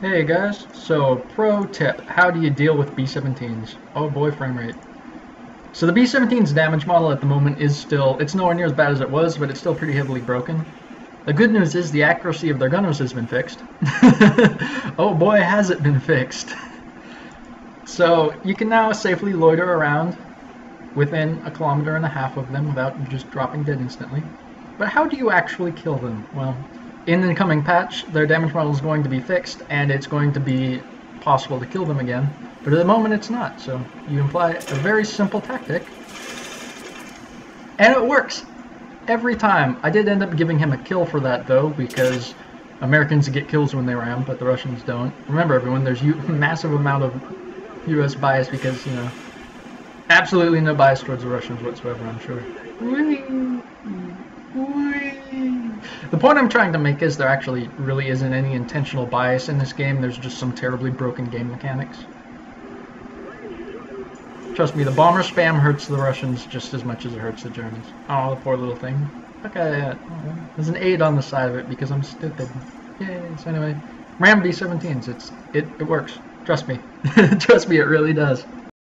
Hey guys, so pro tip, how do you deal with B-17s? Oh boy, frame rate. So the B-17's damage model at the moment is still, it's nowhere near as bad as it was, but it's still pretty heavily broken. The good news is the accuracy of their gunners has been fixed. oh boy, has it been fixed. So you can now safely loiter around within a kilometer and a half of them without just dropping dead instantly. But how do you actually kill them? Well, in the coming patch, their damage model is going to be fixed, and it's going to be possible to kill them again. But at the moment, it's not. So you apply a very simple tactic, and it works every time. I did end up giving him a kill for that, though, because Americans get kills when they ram, but the Russians don't. Remember, everyone, there's a massive amount of U.S. bias because, you know, absolutely no bias towards the Russians whatsoever, I'm sure. The point I'm trying to make is there actually really isn't any intentional bias in this game. There's just some terribly broken game mechanics. Trust me, the bomber spam hurts the Russians just as much as it hurts the Germans. Oh, the poor little thing. Okay, uh, there's an 8 on the side of it because I'm stupid. Yay, so anyway. Ram B-17s, it's, it, it works. Trust me. Trust me, it really does.